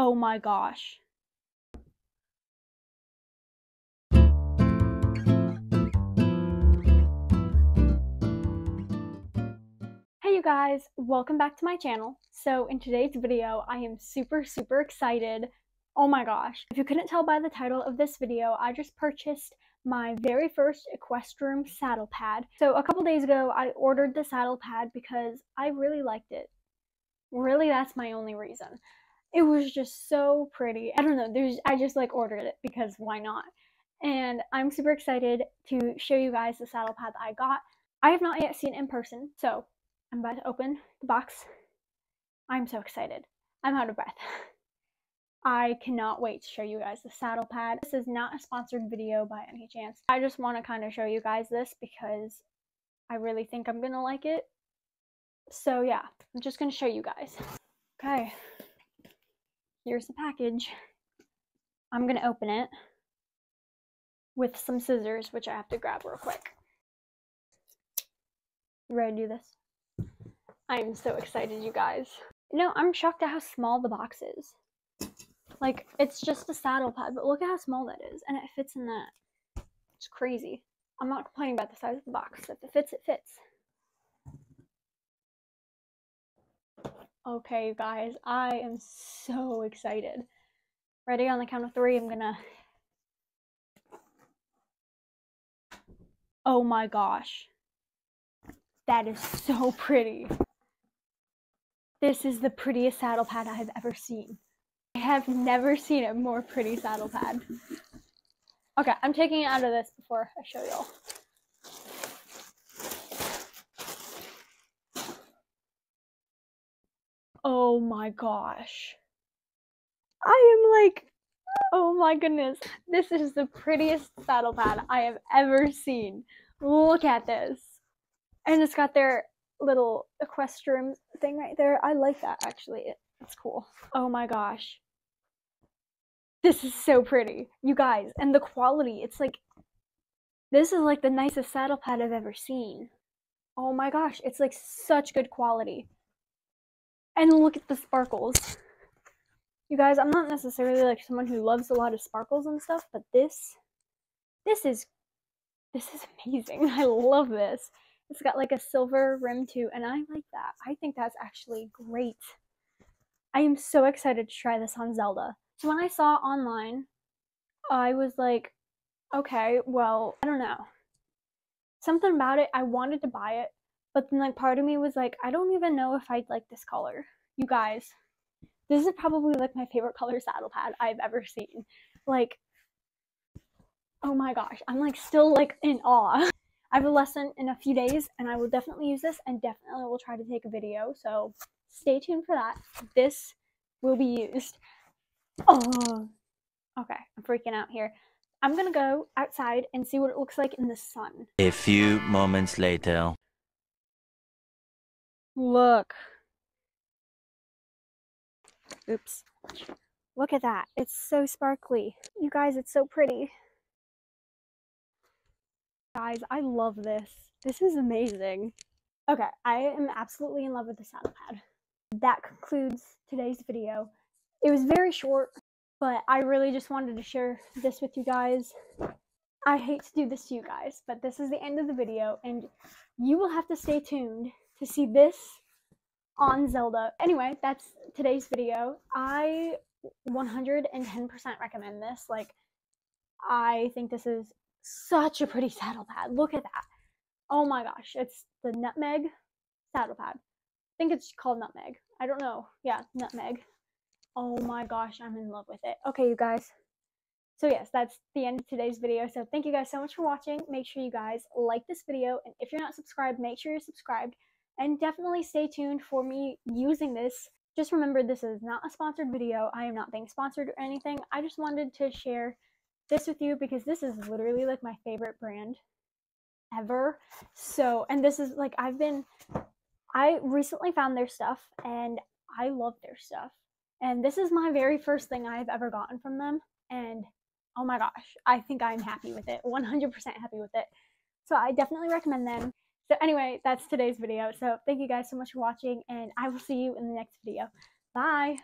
Oh my gosh. Hey you guys, welcome back to my channel. So in today's video, I am super, super excited. Oh my gosh. If you couldn't tell by the title of this video, I just purchased my very first Equestroom saddle pad. So a couple days ago, I ordered the saddle pad because I really liked it. Really, that's my only reason. It was just so pretty. I don't know, there's I just like ordered it because why not? And I'm super excited to show you guys the saddle pad that I got. I have not yet seen it in person, so I'm about to open the box. I'm so excited. I'm out of breath. I cannot wait to show you guys the saddle pad. This is not a sponsored video by any chance. I just want to kind of show you guys this because I really think I'm going to like it. So yeah, I'm just going to show you guys. Okay, here's the package. I'm going to open it with some scissors, which I have to grab real quick. You ready to do this? I'm so excited, you guys. No, I'm shocked at how small the box is. Like, it's just a saddle pad, but look at how small that is. And it fits in that. It's crazy. I'm not complaining about the size of the box. If it fits, it fits. Okay, you guys, I am so excited. Ready on the count of three, I'm gonna. Oh my gosh. That is so pretty. This is the prettiest saddle pad I have ever seen. I have never seen a more pretty saddle pad. Okay, I'm taking it out of this before I show y'all. Oh my gosh. I am like, oh my goodness. This is the prettiest saddle pad I have ever seen. Look at this. And it's got their little equestrian thing right there. I like that actually. It's cool. Oh my gosh. This is so pretty. You guys, and the quality, it's like this is like the nicest saddle pad I've ever seen. Oh my gosh, it's like such good quality. And look at the sparkles. You guys, I'm not necessarily like someone who loves a lot of sparkles and stuff, but this this is this is amazing. I love this. It's got like a silver rim too, and I like that. I think that's actually great. I am so excited to try this on Zelda. So when I saw online, I was like, okay, well, I don't know. Something about it, I wanted to buy it, but then like part of me was like, I don't even know if I'd like this color. You guys, this is probably like my favorite color saddle pad I've ever seen. Like, oh my gosh, I'm like still like in awe. I have a lesson in a few days and I will definitely use this and definitely will try to take a video. So stay tuned for that. This will be used. Oh, okay. I'm freaking out here. I'm gonna go outside and see what it looks like in the sun. A few moments later. Look. Oops. Look at that. It's so sparkly. You guys, it's so pretty. Guys, I love this. This is amazing. Okay, I am absolutely in love with the saddle pad. That concludes today's video. It was very short, but I really just wanted to share this with you guys. I hate to do this to you guys, but this is the end of the video, and you will have to stay tuned to see this on Zelda. Anyway, that's today's video. I 110% recommend this. Like, I think this is such a pretty saddle pad. Look at that. Oh my gosh, it's the nutmeg saddle pad. I think it's called nutmeg. I don't know. Yeah, nutmeg. Oh my gosh, I'm in love with it. Okay, you guys. So yes, that's the end of today's video. So thank you guys so much for watching. Make sure you guys like this video. And if you're not subscribed, make sure you're subscribed. And definitely stay tuned for me using this. Just remember, this is not a sponsored video. I am not being sponsored or anything. I just wanted to share this with you because this is literally like my favorite brand ever. So, and this is like I've been I recently found their stuff and I love their stuff. And this is my very first thing I've ever gotten from them and oh my gosh, I think I'm happy with it. 100% happy with it. So, I definitely recommend them. So, anyway, that's today's video. So, thank you guys so much for watching and I will see you in the next video. Bye.